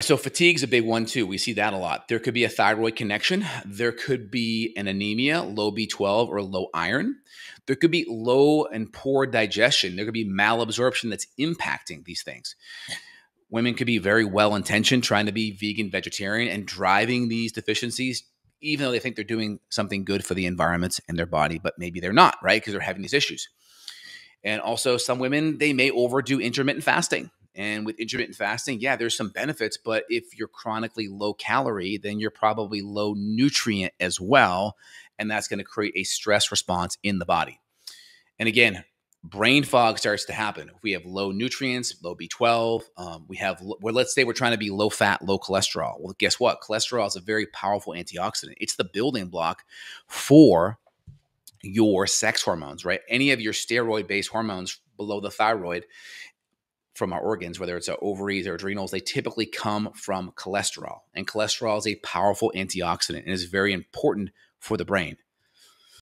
So fatigue is a big one too. We see that a lot. There could be a thyroid connection. There could be an anemia, low B12 or low iron. There could be low and poor digestion. There could be malabsorption that's impacting these things. Women could be very well intentioned trying to be vegan, vegetarian, and driving these deficiencies, even though they think they're doing something good for the environment and their body, but maybe they're not, right? Because they're having these issues. And also, some women, they may overdo intermittent fasting. And with intermittent fasting, yeah, there's some benefits, but if you're chronically low calorie, then you're probably low nutrient as well. And that's going to create a stress response in the body. And again, brain fog starts to happen. If we have low nutrients, low B12, um, we have, well, let's say we're trying to be low fat, low cholesterol. Well, guess what? Cholesterol is a very powerful antioxidant. It's the building block for your sex hormones, right? Any of your steroid based hormones below the thyroid from our organs, whether it's our ovaries or adrenals, they typically come from cholesterol. And cholesterol is a powerful antioxidant and is very important for the brain.